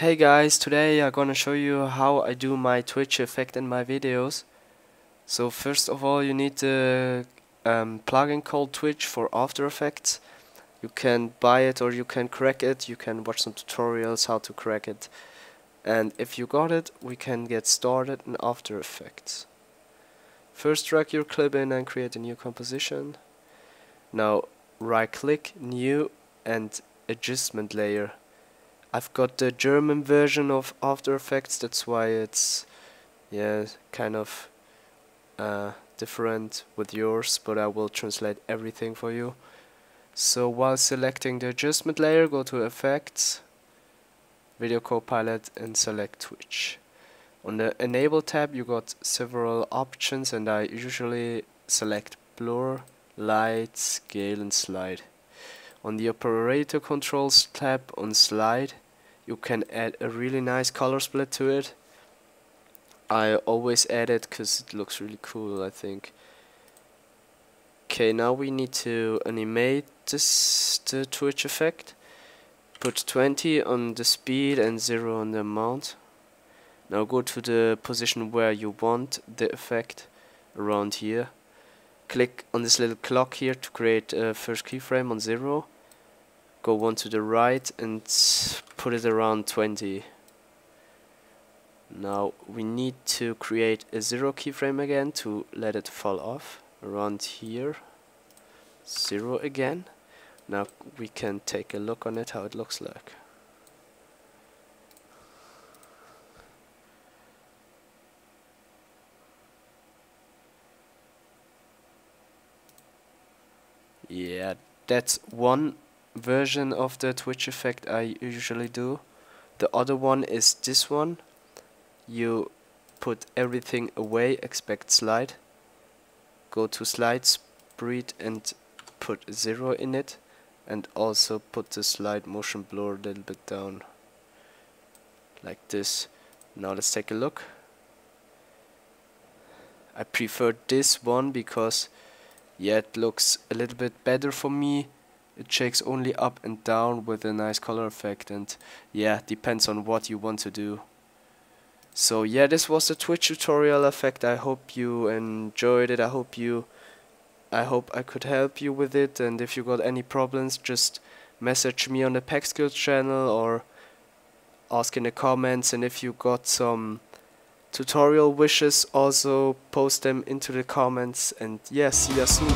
Hey guys, today I'm gonna show you how I do my Twitch effect in my videos. So first of all you need the um, plugin called Twitch for After Effects. You can buy it or you can crack it, you can watch some tutorials how to crack it. And if you got it, we can get started in After Effects. First drag your clip in and create a new composition. Now right click, new and adjustment layer. I've got the German version of After Effects, that's why it's yeah kind of uh, different with yours, but I will translate everything for you. So while selecting the adjustment layer, go to Effects, Video Copilot and select Twitch. On the Enable tab you got several options and I usually select Blur, Light, Scale and Slide. On the Operator Controls tab on Slide you can add a really nice color split to it. I always add it because it looks really cool I think. Okay, now we need to animate this the twitch effect. Put 20 on the speed and 0 on the amount. Now go to the position where you want the effect around here. Click on this little clock here to create a first keyframe on 0 go one to the right and put it around 20 now we need to create a zero keyframe again to let it fall off around here. Zero again. Now we can take a look on it how it looks like. Yeah that's one version of the Twitch effect I usually do. The other one is this one. You put everything away, expect slide. Go to slide speed and put zero in it. And also put the slide motion blur a little bit down. Like this. Now let's take a look. I prefer this one because yeah it looks a little bit better for me it shakes only up and down with a nice color effect and yeah depends on what you want to do. So yeah this was the twitch tutorial effect. I hope you enjoyed it. I hope you i hope i could help you with it. And if you got any problems just message me on the PaxSkills channel or ask in the comments. And if you got some tutorial wishes also post them into the comments. And yeah see you soon